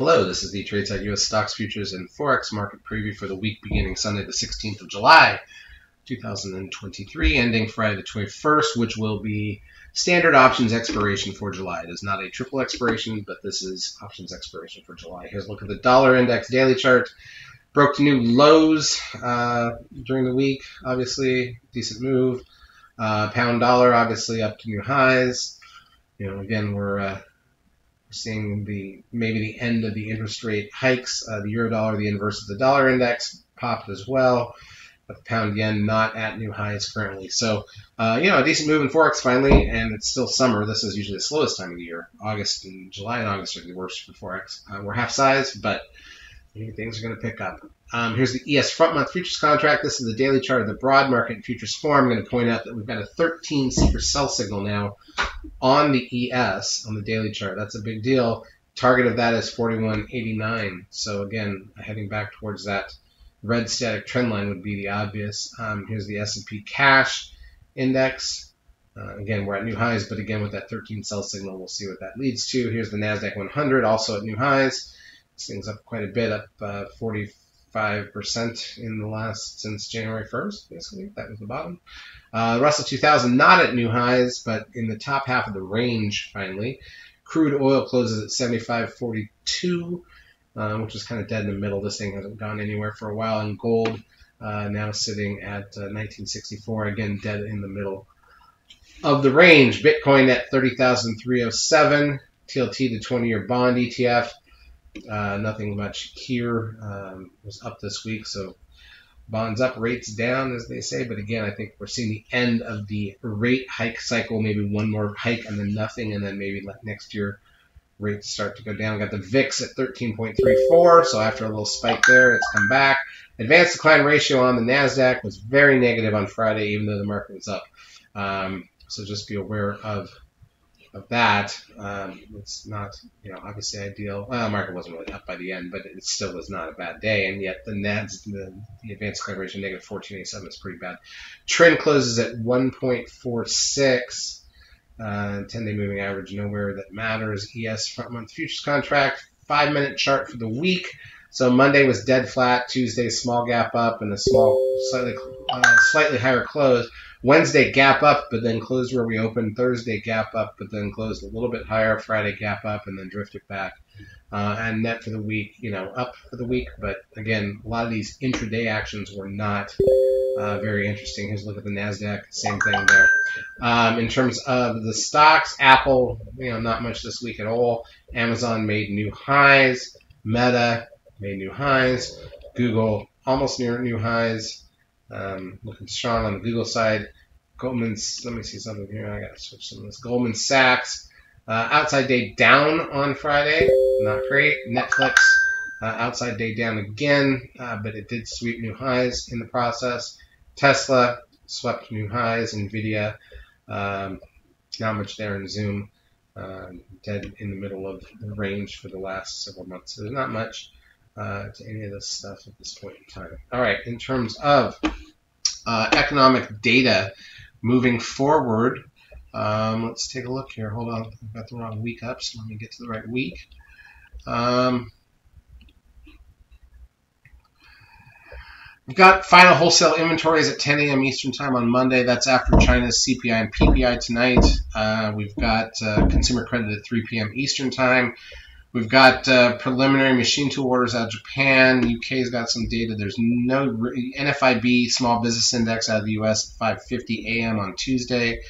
Hello, this is the Tradesight U.S. Stocks Futures and Forex Market Preview for the week beginning Sunday, the 16th of July, 2023, ending Friday the 21st, which will be standard options expiration for July. It is not a triple expiration, but this is options expiration for July. Here's a look at the dollar index daily chart. Broke to new lows uh, during the week, obviously, decent move. Uh, pound dollar, obviously, up to new highs. You know, again, we're uh, we're seeing the maybe the end of the interest rate hikes. Uh, the euro dollar, the inverse of the dollar index, popped as well. But the pound yen not at new highs currently. So, uh, you know, a decent move in forex finally, and it's still summer. This is usually the slowest time of the year. August and July and August are the worst for forex. Uh, we're half size, but things are going to pick up. Um, here's the ES front month futures contract. This is the daily chart of the broad market futures form. I'm going to point out that we've got a 13 secret sell signal now on the ES on the daily chart. That's a big deal. Target of that is 41.89. So again, heading back towards that red static trend line would be the obvious. Um, here's the S&P cash index. Uh, again, we're at new highs, but again, with that 13 sell signal, we'll see what that leads to. Here's the NASDAQ 100, also at new highs. Thing's up quite a bit, up uh, 45% in the last, since January 1st, basically. That was the bottom. Uh, Russell 2000 not at new highs, but in the top half of the range finally. Crude oil closes at 75.42, uh, which is kind of dead in the middle. This thing hasn't gone anywhere for a while. And gold uh, now sitting at 1964, uh, again dead in the middle of the range. Bitcoin at 30,307. TLT, the 20-year bond ETF, uh, nothing much here. Um, was up this week, so bonds up, rates down, as they say. But again, I think we're seeing the end of the rate hike cycle. Maybe one more hike and then nothing, and then maybe next year rates start to go down. We got the VIX at 13.34, so after a little spike there, it's come back. Advanced decline ratio on the Nasdaq was very negative on Friday, even though the market was up. Um, so just be aware of of that. Um, it's not, you know, obviously ideal. Well, market wasn't really up by the end, but it still was not a bad day. And yet the NADS, the, the advanced coverage negative 1487 is pretty bad. TRIN closes at 1.46. Uh, 10 day moving average, nowhere that matters. ES front month futures contract, five minute chart for the week. So Monday was dead flat, Tuesday small gap up, and a small, slightly, uh, slightly higher close. Wednesday gap up, but then closed where we opened. Thursday gap up, but then closed a little bit higher. Friday gap up, and then drifted back. Uh, and net for the week, you know, up for the week. But again, a lot of these intraday actions were not uh, very interesting. Here's a look at the Nasdaq. Same thing there. Um, in terms of the stocks, Apple, you know, not much this week at all. Amazon made new highs. Meta made new highs. Google almost near new highs. Um, looking strong on the Google side. Goldman's, let me see something here. I got to switch some of this. Goldman Sachs, uh, outside day down on Friday. Not great. Netflix, uh, outside day down again, uh, but it did sweep new highs in the process. Tesla swept new highs. Nvidia, um, not much there in Zoom. Uh, dead in the middle of the range for the last several months. So there's not much uh, to any of this stuff at this point in time. All right, in terms of uh, economic data moving forward, um, let's take a look here. Hold on, I've got the wrong week up, so let me get to the right week. Um, We've got final wholesale inventories at 10 a.m. Eastern Time on Monday. That's after China's CPI and PPI tonight. Uh, we've got uh, consumer credit at 3 p.m. Eastern Time. We've got uh, preliminary machine tool orders out of Japan. UK's got some data. There's no NFIB small business index out of the US at 5:50 a.m. on Tuesday.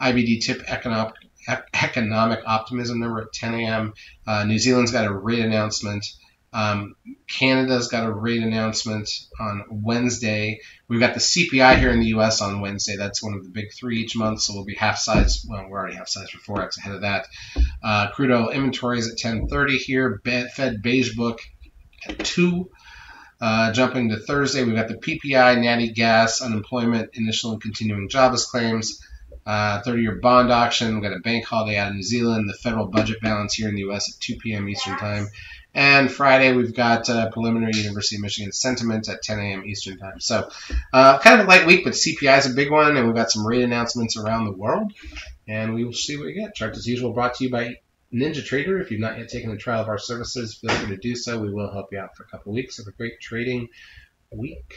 IBD TIPP economic economic optimism number at 10 a.m. Uh, New Zealand's got a rate announcement. Um, Canada's got a rate announcement on Wednesday. We've got the CPI here in the U.S. on Wednesday. That's one of the big three each month, so we'll be half size. Well, we're already half size for forex ahead of that. Uh, crude oil inventories at 10:30 here. Fed beige book at two. Uh, jumping to Thursday, we've got the PPI, natty gas, unemployment, initial and continuing jobless claims. 30-year uh, bond auction. We've got a bank holiday out of New Zealand. The federal budget balance here in the U.S. at 2 p.m. Eastern Time. And Friday, we've got uh, preliminary University of Michigan sentiment at 10 a.m. Eastern Time. So, uh, kind of a light week, but CPI is a big one, and we've got some rate announcements around the world. And we will see what we get. Chart as usual brought to you by Ninja Trader. If you've not yet taken a trial of our services, feel free to do so. We will help you out for a couple weeks. Have a great trading week.